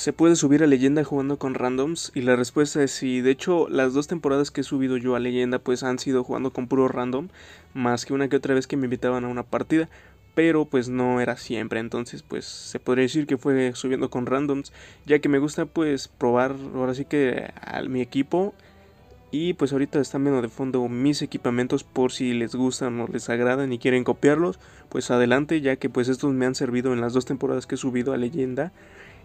¿Se puede subir a leyenda jugando con randoms? Y la respuesta es sí. De hecho, las dos temporadas que he subido yo a leyenda pues han sido jugando con puro random, más que una que otra vez que me invitaban a una partida. Pero pues no era siempre, entonces pues se podría decir que fue subiendo con randoms, ya que me gusta pues probar ahora sí que a mi equipo y pues ahorita están viendo de fondo mis equipamientos por si les gustan o les agradan y quieren copiarlos, pues adelante ya que pues estos me han servido en las dos temporadas que he subido a leyenda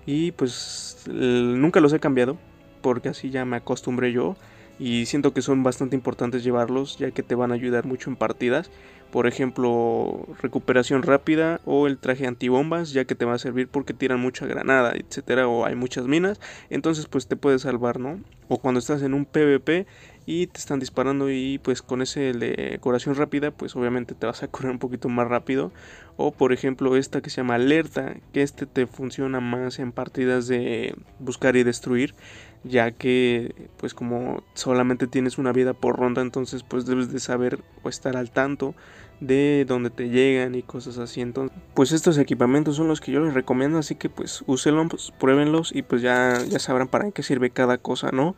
y pues nunca los he cambiado porque así ya me acostumbré yo y siento que son bastante importantes llevarlos ya que te van a ayudar mucho en partidas. Por ejemplo recuperación rápida o el traje antibombas ya que te va a servir porque tiran mucha granada etcétera o hay muchas minas. Entonces pues te puede salvar no o cuando estás en un PvP y te están disparando y pues con ese de curación rápida pues obviamente te vas a curar un poquito más rápido. O por ejemplo esta que se llama alerta que este te funciona más en partidas de buscar y destruir ya que pues como solamente tienes una vida por ronda entonces pues debes de saber o estar al tanto de dónde te llegan y cosas así. Entonces pues estos equipamientos son los que yo les recomiendo así que pues úsenlos pues, pruébenlos y pues ya ya sabrán para qué sirve cada cosa no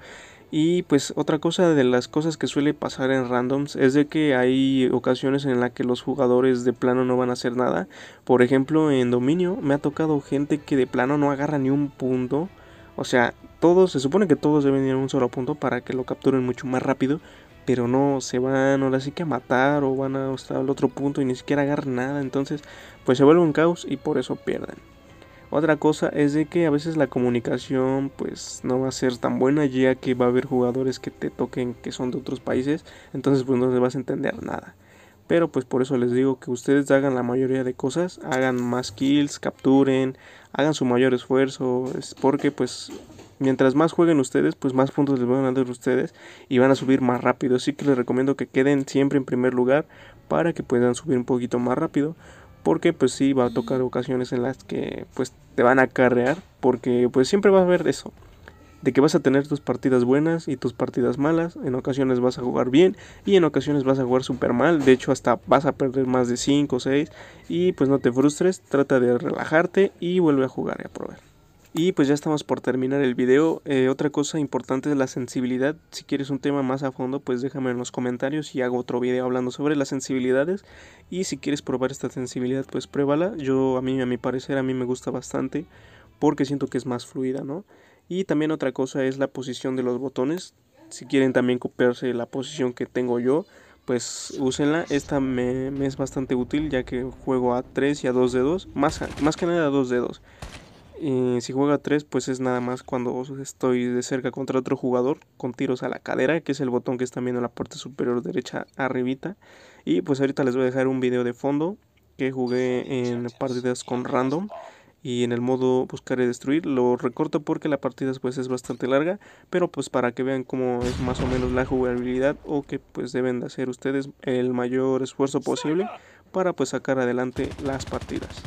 y pues otra cosa de las cosas que suele pasar en randoms es de que hay ocasiones en las que los jugadores de plano no van a hacer nada. Por ejemplo, en dominio me ha tocado gente que de plano no agarra ni un punto. O sea, todos, se supone que todos deben ir a un solo punto para que lo capturen mucho más rápido. Pero no, se van ahora sí que a matar o van a estar al otro punto y ni siquiera agarran nada. Entonces, pues se vuelve un caos y por eso pierden. Otra cosa es de que a veces la comunicación pues no va a ser tan buena ya que va a haber jugadores que te toquen que son de otros países, entonces pues no se vas a entender nada. Pero pues por eso les digo que ustedes hagan la mayoría de cosas, hagan más kills, capturen, hagan su mayor esfuerzo, es porque pues mientras más jueguen ustedes, pues más puntos les van a dar ustedes y van a subir más rápido. Así que les recomiendo que queden siempre en primer lugar para que puedan subir un poquito más rápido porque pues sí va a tocar ocasiones en las que pues te van a carrear porque pues siempre va a haber eso de que vas a tener tus partidas buenas y tus partidas malas, en ocasiones vas a jugar bien y en ocasiones vas a jugar súper mal, de hecho hasta vas a perder más de 5 o 6 y pues no te frustres, trata de relajarte y vuelve a jugar y a probar. Y pues ya estamos por terminar el video. Eh, otra cosa importante es la sensibilidad. Si quieres un tema más a fondo, pues déjame en los comentarios y hago otro video hablando sobre las sensibilidades. Y si quieres probar esta sensibilidad, pues pruébala. Yo a mí, a mi parecer, a mí me gusta bastante porque siento que es más fluida, ¿no? Y también otra cosa es la posición de los botones. Si quieren también copiarse la posición que tengo yo, pues úsenla. Esta me, es bastante útil ya que juego a 3 y a 2 dedos. Más, más que nada a 2 dedos. Y si juega 3, pues es nada más cuando estoy de cerca contra otro jugador con tiros a la cadera, que es el botón que están viendo en la parte superior derecha arribita. Y pues ahorita les voy a dejar un video de fondo que jugué en partidas con random y en el modo buscar y destruir. Lo recorto porque la partida pues es bastante larga, pero pues para que vean cómo es más o menos la jugabilidad o que pues deben de hacer ustedes el mayor esfuerzo posible para pues sacar adelante las partidas.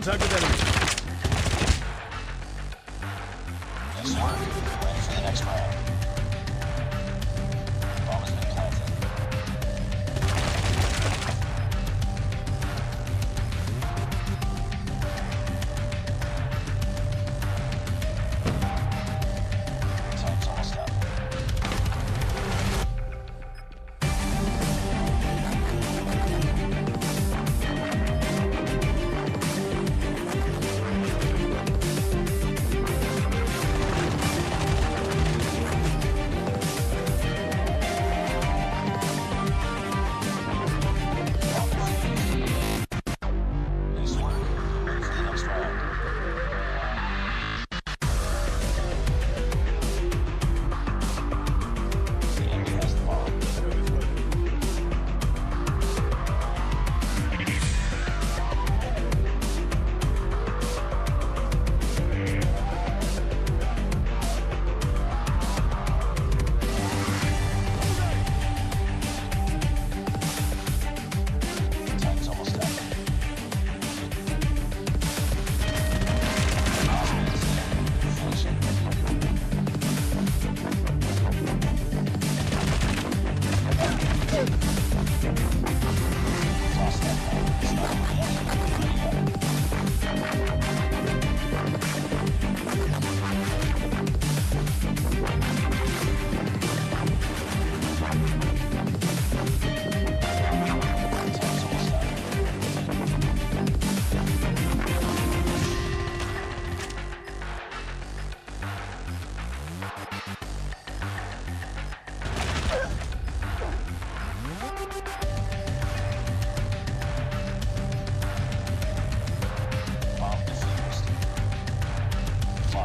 Contact with enemy.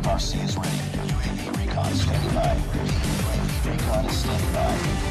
Recon RC is ready. UAV recon standing standby. UAV recon is by.